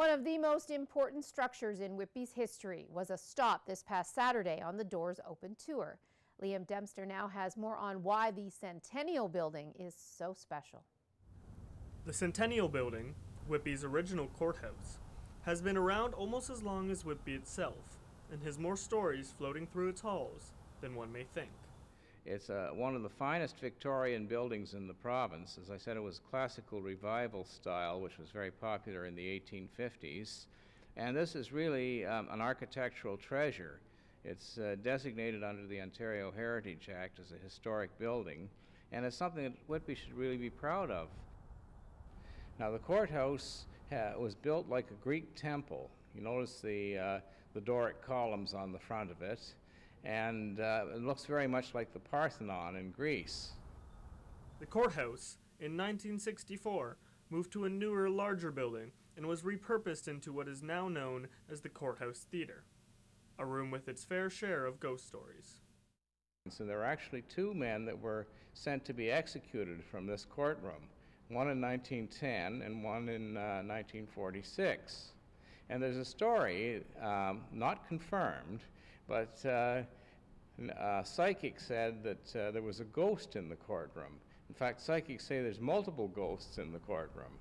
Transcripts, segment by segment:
One of the most important structures in Whitby's history was a stop this past Saturday on the Doors Open Tour. Liam Dempster now has more on why the Centennial Building is so special. The Centennial Building, Whitby's original courthouse, has been around almost as long as Whitby itself and has more stories floating through its halls than one may think. It's uh, one of the finest Victorian buildings in the province. As I said, it was classical revival style, which was very popular in the 1850s. And this is really um, an architectural treasure. It's uh, designated under the Ontario Heritage Act as a historic building, and it's something that Whitby should really be proud of. Now, the courthouse was built like a Greek temple. You notice the, uh, the Doric columns on the front of it and uh, it looks very much like the Parthenon in Greece. The courthouse, in 1964, moved to a newer, larger building and was repurposed into what is now known as the Courthouse Theater, a room with its fair share of ghost stories. So there are actually two men that were sent to be executed from this courtroom, one in 1910 and one in uh, 1946. And there's a story, um, not confirmed, but uh, uh, psychics said that uh, there was a ghost in the courtroom. In fact, psychics say there's multiple ghosts in the courtroom.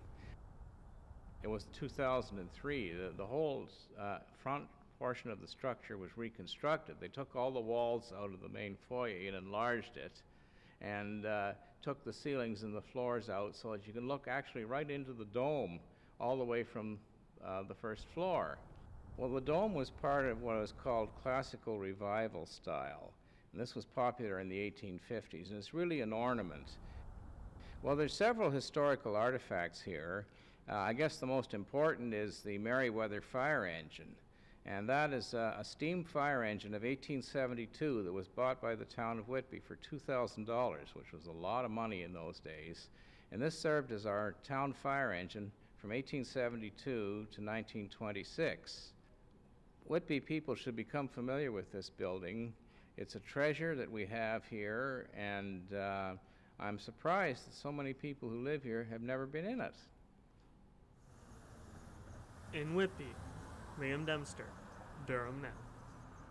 It was 2003. The, the whole uh, front portion of the structure was reconstructed. They took all the walls out of the main foyer and enlarged it and uh, took the ceilings and the floors out so that you can look actually right into the dome all the way from uh, the first floor. Well, the dome was part of what was called classical revival style. And this was popular in the 1850s, and it's really an ornament. Well, there's several historical artifacts here. Uh, I guess the most important is the Merryweather fire engine. And that is uh, a steam fire engine of 1872 that was bought by the town of Whitby for $2,000, which was a lot of money in those days. And this served as our town fire engine from 1872 to 1926. Whitby people should become familiar with this building. It's a treasure that we have here, and uh, I'm surprised that so many people who live here have never been in it. In Whitby, Liam Dempster, Durham Now.